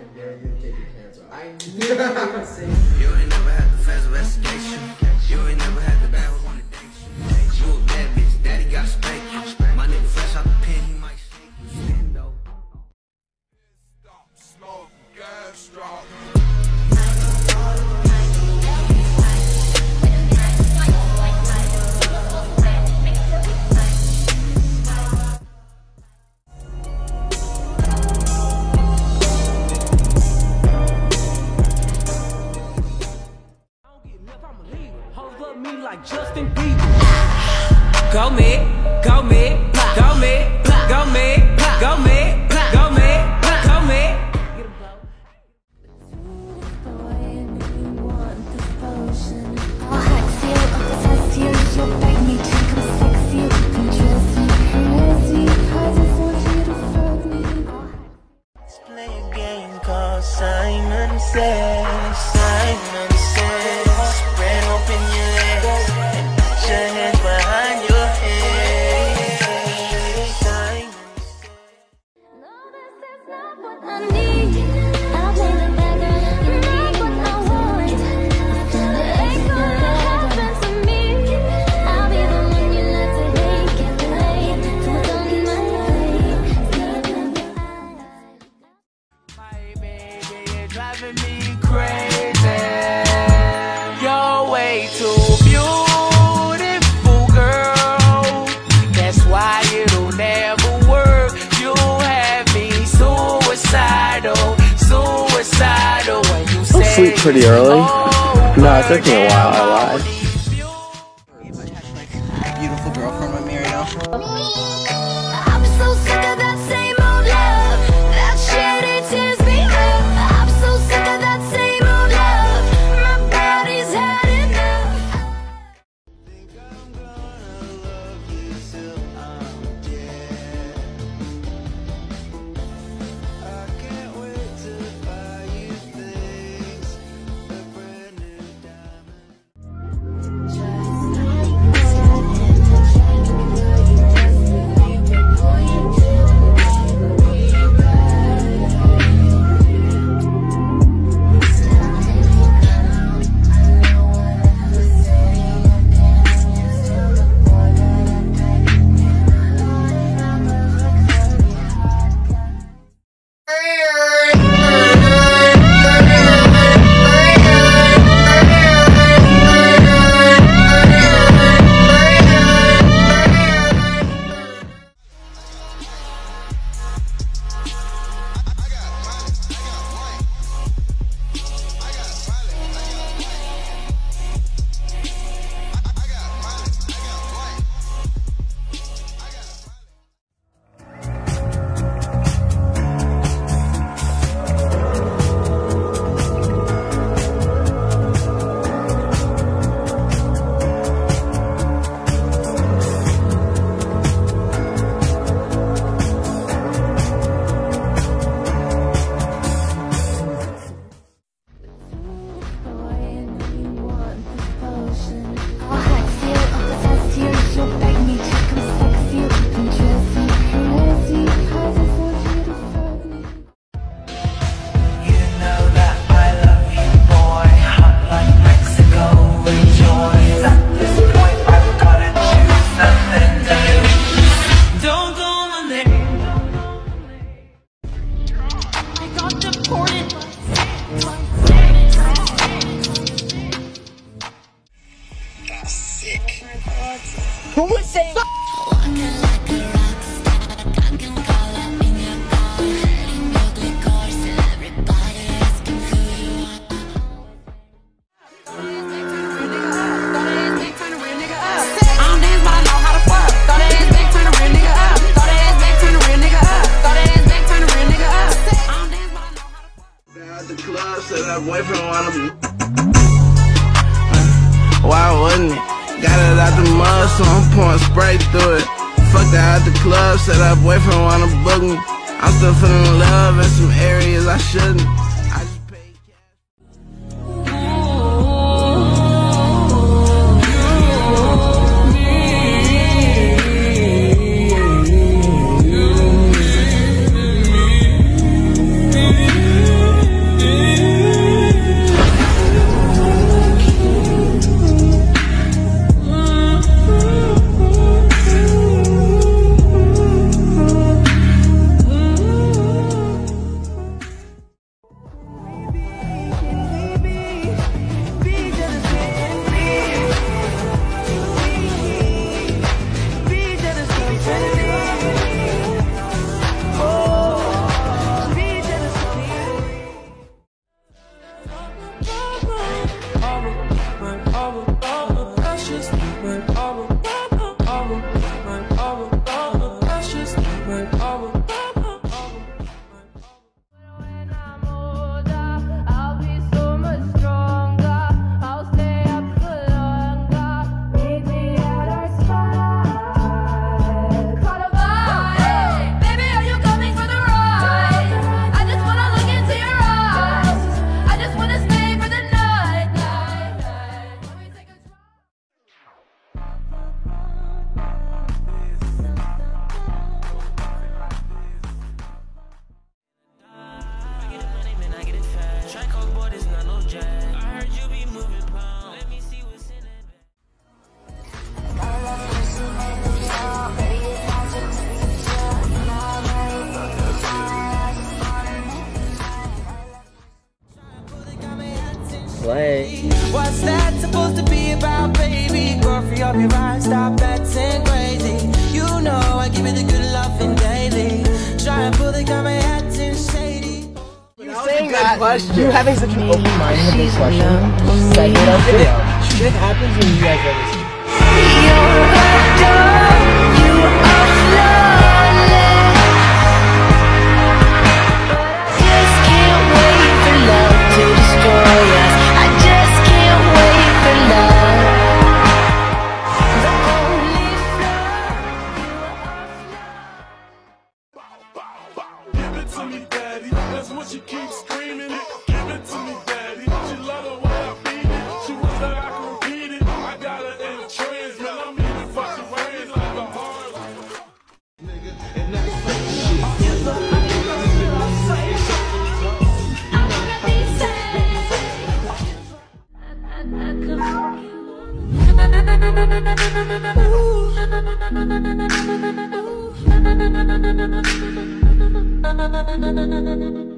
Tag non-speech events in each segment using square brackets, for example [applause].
I knew you would say You ain't never had the first investigation. You ain't never had Simon says, Simon pretty early. Oh, no, it took me a while, I lied. sick. Who is saying? up, said her boyfriend wanna book me. I'm still feeling love in some areas I shouldn't. Play. What's that supposed to be about, baby? Girl, free up your mind, stop acting crazy. You know I give you the good loving daily. Try and pull the camera acting shady. saying that question. you having such an open mind in this question segment of video. Shit happens when you guys are listening. She keeps screaming. it. Give it to me, daddy. She love the way I beat it. She wish that I could repeat it. I got her in a man. I'm even fucking ways like a hard. Nigga, and that's Damn,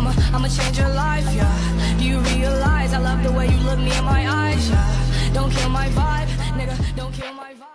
I'ma I'ma change your life. Yeah, do you realize I love the way you look me in my eyes? Yeah, don't kill my vibe, nigga. Don't kill my vibe.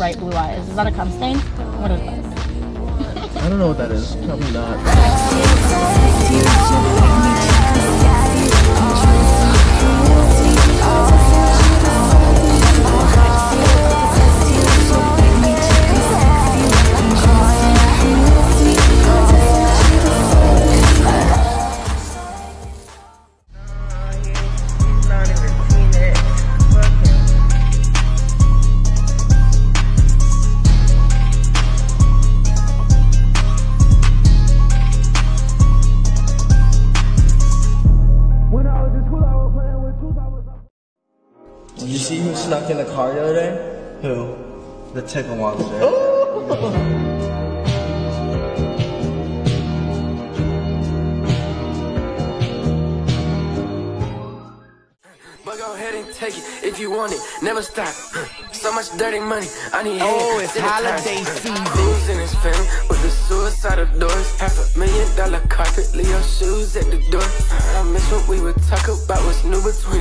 Bright blue eyes. Is that a cum stain? What is that? I don't know what that is. Probably not. Car the other day? Who? The tickle monster. [laughs] But go ahead and take it if you want it. Never stop. [laughs] So much dirty money. I need Oh, hands. it's Then time. holiday season. Who's in his family with the suicidal doors? Half a million dollar carpet. Leave your shoes at the door. I miss what we would talk about. What's new between